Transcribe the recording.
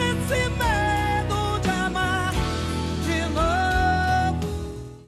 sense in my